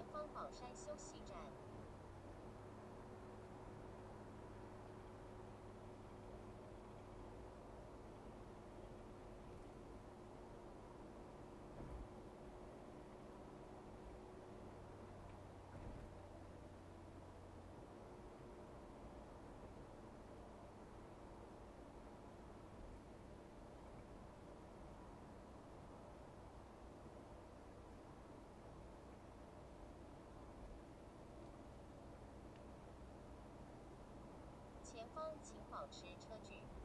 前方宝山休息站。前方请保持车距。